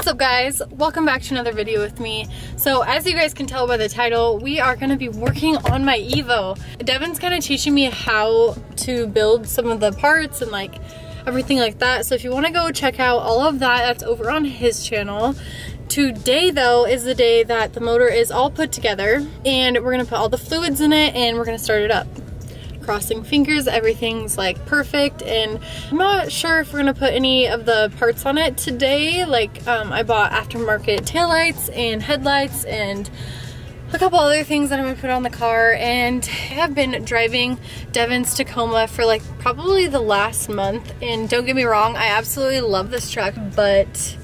What's up guys? Welcome back to another video with me. So as you guys can tell by the title, we are gonna be working on my Evo. Devin's kind of teaching me how to build some of the parts and like everything like that. So if you wanna go check out all of that, that's over on his channel. Today though is the day that the motor is all put together and we're gonna put all the fluids in it and we're gonna start it up crossing fingers everything's like perfect and I'm not sure if we're gonna put any of the parts on it today. Like um, I bought aftermarket taillights and headlights and a couple other things that I'm gonna put on the car and I have been driving Devin's Tacoma for like probably the last month and don't get me wrong I absolutely love this truck but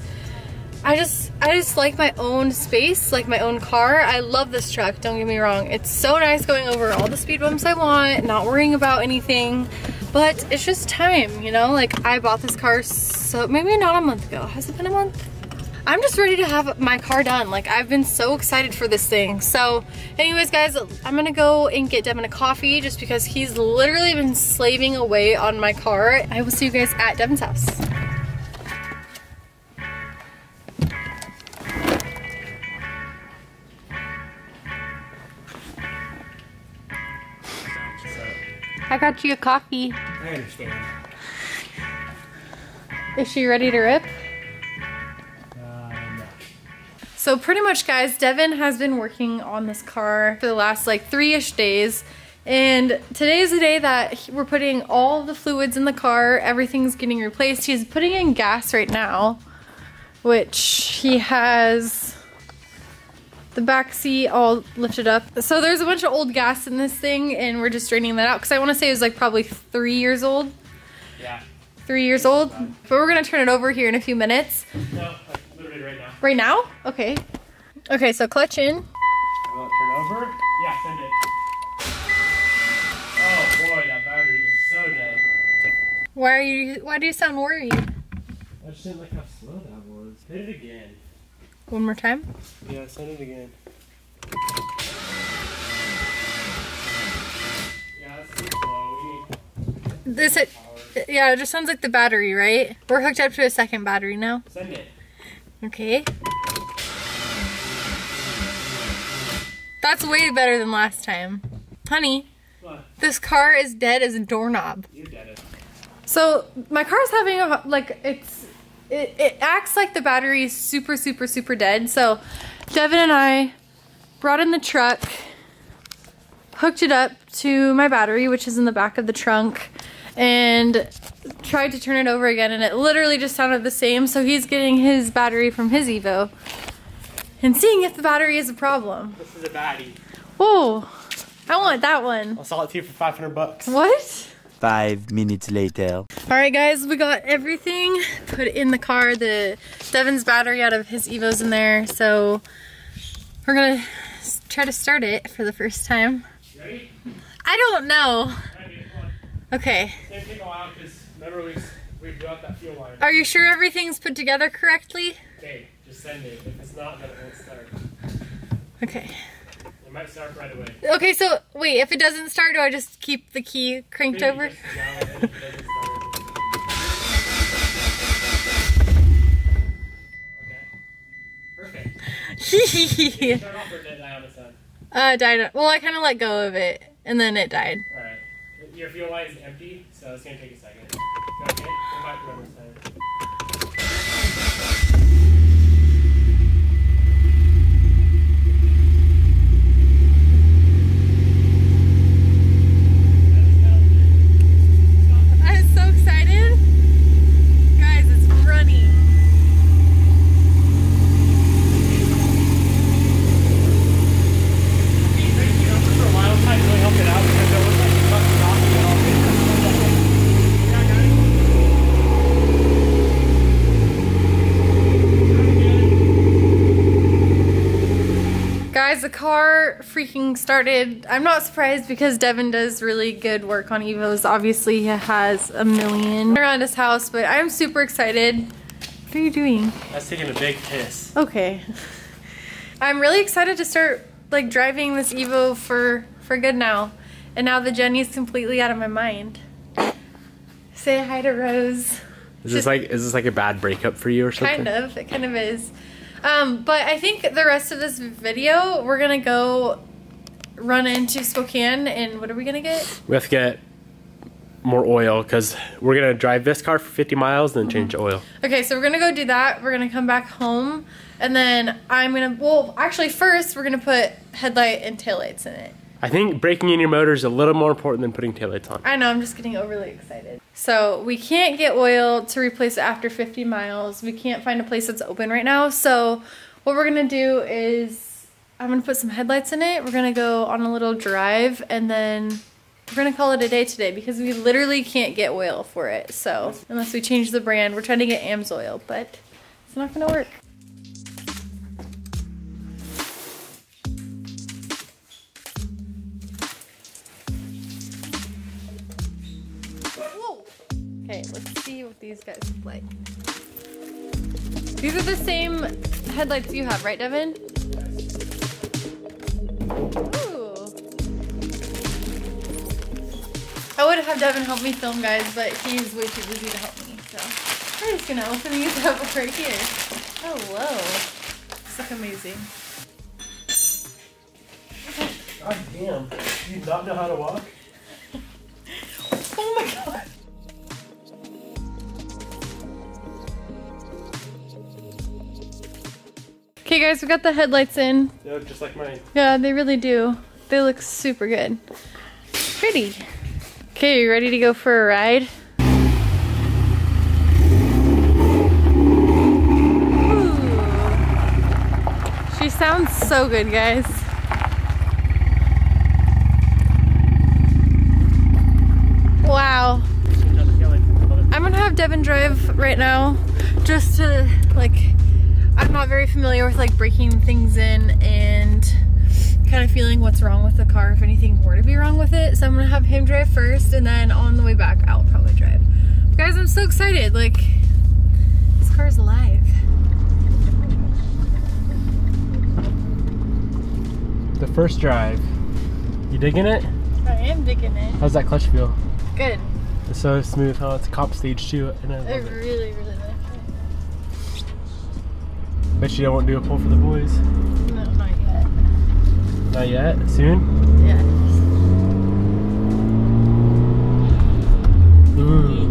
I just I just like my own space, like my own car. I love this truck, don't get me wrong. It's so nice going over all the speed bumps I want, not worrying about anything. But it's just time, you know? Like I bought this car so maybe not a month ago. Has it been a month? I'm just ready to have my car done. Like I've been so excited for this thing. So anyways guys, I'm gonna go and get Devin a coffee just because he's literally been slaving away on my car. I will see you guys at Devin's house. I got you a coffee. I understand. Is she ready to rip? Uh, no. So pretty much guys, Devin has been working on this car for the last like three-ish days. And today is the day that we're putting all the fluids in the car. Everything's getting replaced. He's putting in gas right now, which he has the back seat all lifted up. So there's a bunch of old gas in this thing and we're just draining that out because I want to say it was like probably three years old. Yeah. Three years old. But we're going to turn it over here in a few minutes. No, like literally right now. Right now? Okay. Okay, so clutch in. Will it turn over? Yeah, send it. Oh boy, that battery is so dead. Why are you why do you sound worried? I just didn't like how slow that was. Hit it again. One more time. Yeah, send it again. Yeah, that's too slow. This it yeah, it just sounds like the battery, right? We're hooked up to a second battery now. Send it. Okay. That's way better than last time. Honey, What? this car is dead as a doorknob. You're dead it. So my car's having a like it's it, it acts like the battery is super super super dead. So Devin and I brought in the truck, hooked it up to my battery, which is in the back of the trunk, and tried to turn it over again, and it literally just sounded the same. So he's getting his battery from his Evo and seeing if the battery is a problem. This is a baddie. Whoa, I want that one. I'll sell it to you for 500 bucks. What? Five minutes later. All right, guys, we got everything put in the car. The Devin's battery out of his Evo's in there, so we're gonna try to start it for the first time. Ready? I don't know. Ready. Okay, It's gonna take a while because remember we, we got that fuel line. are you sure everything's put together correctly? Okay, just send it. If it's not, then it won't start. Okay. Might start right away. Okay, so wait, if it doesn't start, do I just keep the key cranked Maybe over? just down it if it doesn't start. Okay. Uh, Start off or did I on its own? died. Well, I kind of let go of it, and then it died. Alright. Your fuel line is empty, so it's gonna take a second. Okay, come back to the other side. I'm so excited. Guys, it's running. You know, for a while, time really helped it out because it was like stuck stopping it all. Yeah, got it. Guys, the car freaking started. I'm not surprised because Devin does really good work on Evos. Obviously, he has a million around his house, but I'm super excited. What are you doing? That's taking a big piss. Okay. I'm really excited to start like driving this Evo for for good now. And now the Jenny is completely out of my mind. Say hi to Rose. Is this like is this like a bad breakup for you or something? Kind of. It kind of is. Um, but I think the rest of this video, we're gonna go run into Spokane and what are we gonna get? We have to get more oil because we're gonna drive this car for 50 miles, and then change Mm-hmm. the oil. Okay, so we're gonna go do that. We're gonna come back home and then I'm gonna, well, actually first we're gonna put headlight and taillights in it. I think breaking in your motor is a little more important than putting taillights on. I know, I'm just getting overly excited. So we can't get oil to replace it after 50 miles. We can't find a place that's open right now. So what we're gonna do is I'm gonna put some headlights in it. We're gonna go on a little drive and then we're gonna call it a day today because we literally can't get oil for it. So unless we change the brand, we're trying to get AMSOIL, but it's not gonna work. Guys like. These are the same headlights you have, right, Devin? Ooh. I would have Devin help me film, guys, but he's way too busy to help me. So we're just gonna open these up right here. Hello. This look amazing. God damn! You not know how to walk? Oh my god. Okay guys, we got the headlights in. Just like mine. Yeah, they really do. They look super good. Pretty. Okay, you ready to go for a ride? Ooh. She sounds so good, guys. Wow. I'm gonna have Devin drive right now just to like I'm not very familiar with like breaking things in and kind of feeling what's wrong with the car if anything were to be wrong with it. So I'm gonna have him drive first and then on the way back I'll probably drive. Guys, I'm so excited. Like this car's alive. The first drive. You digging it? I am digging it. How's that clutch feel? Good. It's so smooth, huh? It's cop stage too, and I love it. really, really. Bet you don't want to do a pull for the boys. No, not yet. Not yet. Soon. Yeah. Ooh.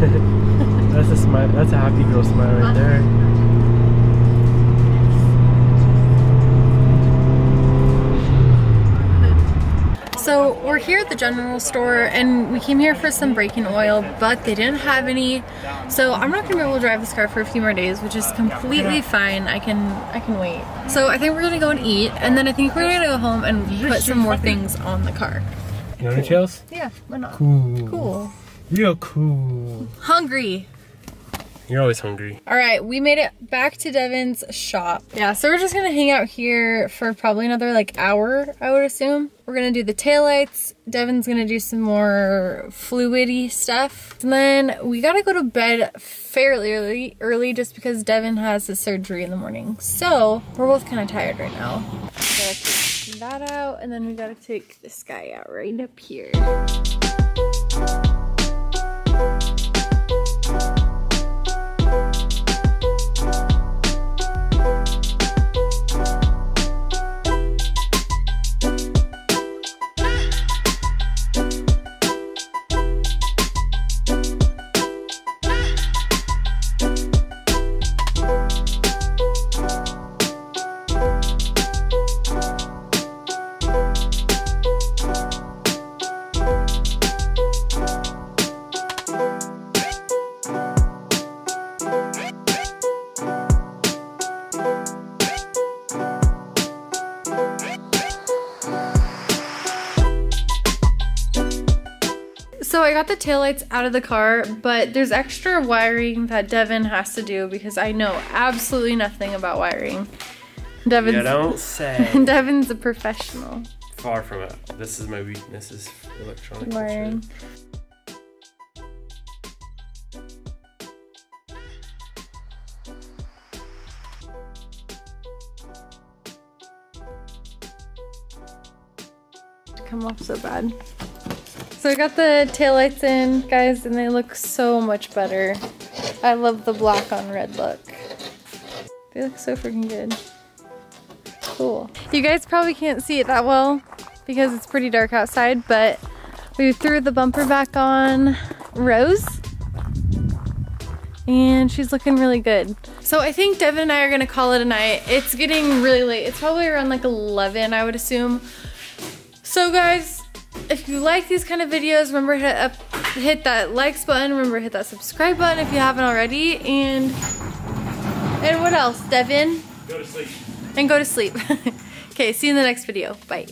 that's a smile. That's a happy girl smile right there. here at the general store and we came here for some braking oil, but they didn't have any. So I'm not gonna be able to drive this car for a few more days, which is completely fine. I can I can wait. So I think we're gonna go and eat, and then I think we're gonna go home and put some more things on the car. You know any tails? Yeah, why not? Cool. Cool. Real cool. Hungry. You're always hungry. All right, we made it back to Devin's shop. Yeah, so we're just gonna hang out here for probably another like hour, I would assume. We're gonna do the taillights. Devin's gonna do some more fluidy stuff. And then we gotta go to bed fairly early, early just because Devin has his surgery in the morning. So we're both kind of tired right now. That out, and then we gotta take this guy out right up here. So I got the taillights out of the car, but there's extra wiring that Devin has to do because I know absolutely nothing about wiring. Devin's, Yeah, don't say. Devin's a professional Far from it. This is my weakness is electronic wiring. come off so bad. So I got the taillights in, guys, and they look so much better. I love the black on red look. They look so freaking good. Cool. You guys probably can't see it that well because it's pretty dark outside, but we threw the bumper back on Rose and she's looking really good. So I think Devin and I are gonna call it a night. It's getting really late. It's probably around like 11, I would assume. So guys, if you like these kind of videos, remember to hit, up, hit that likes button. Remember to hit that subscribe button if you haven't already. And and what else, Devin? Go to sleep. And go to sleep. okay, see you in the next video. Bye.